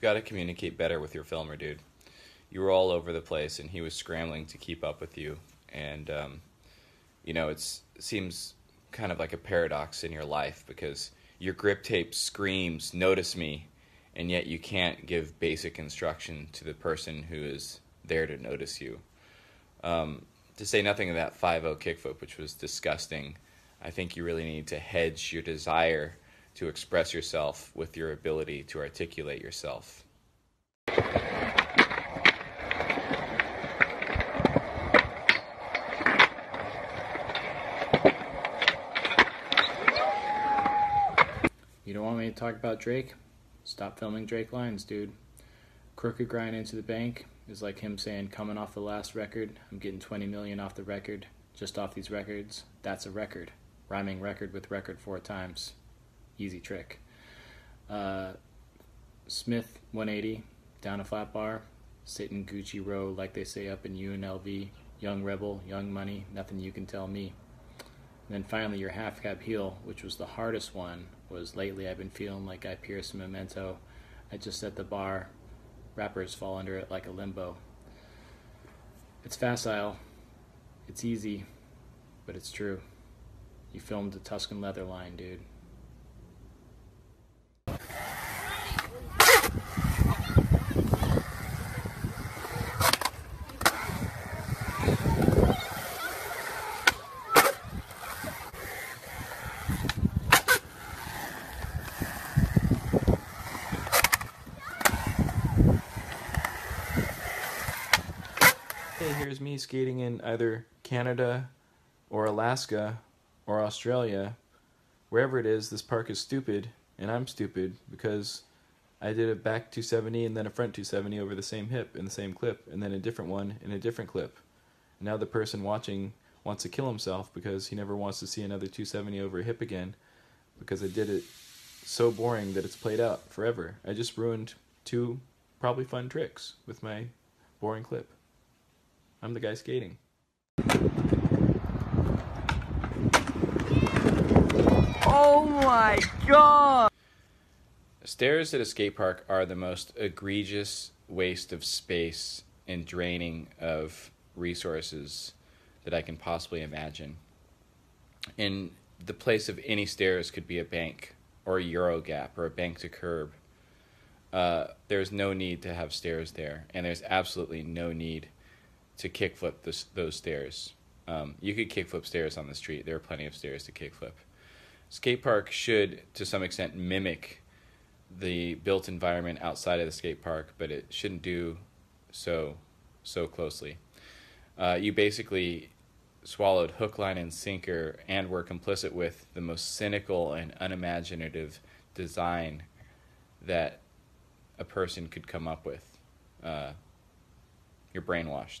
got to communicate better with your filmer, dude. You were all over the place, and he was scrambling to keep up with you. And um, you know, it's, it seems kind of like a paradox in your life because your grip tape screams, "Notice me," and yet you can't give basic instruction to the person who is there to notice you. Um, to say nothing of that 5 kickflip, which was disgusting, I think you really need to hedge your desire to express yourself with your ability to articulate yourself. You don't want me to talk about Drake? Stop filming Drake lines, dude. Crooked grind into the bank is like him saying, coming off the last record, I'm getting 20 million off the record, just off these records. That's a record. Rhyming record with record four times. Easy trick. Uh, Smith 180, down a flat bar, sitting Gucci row like they say up in UNLV. Young rebel, young money, nothing you can tell me. And then finally, your half cab heel, which was the hardest one, was lately I've been feeling like I pierced a memento. I just set the bar. Rappers fall under it like a limbo. It's facile. It's easy, but it's true. You filmed a Tuscan leather line, dude. Me skating in either Canada or Alaska or Australia. Wherever it is, this park is stupid, and I'm stupid because I did a back 270 and then a front 270 over the same hip in the same clip, and then a different one in a different clip. And now the person watching wants to kill himself because he never wants to see another 270 over a hip again because I did it so boring that it's played out forever. I just ruined two probably fun tricks with my boring clip. I'm the guy skating. Oh my god! Stairs at a skate park are the most egregious waste of space and draining of resources that I can possibly imagine. In the place of any stairs could be a bank or a Euro gap or a bank to curb. Uh, there's no need to have stairs there, and there's absolutely no need to kickflip those stairs. Um, you could kickflip stairs on the street. There are plenty of stairs to kickflip. Skate park should, to some extent, mimic the built environment outside of the skate park, but it shouldn't do so so closely. Uh, you basically swallowed hook, line, and sinker, and were complicit with the most cynical and unimaginative design that a person could come up with. Uh, you're brainwashed.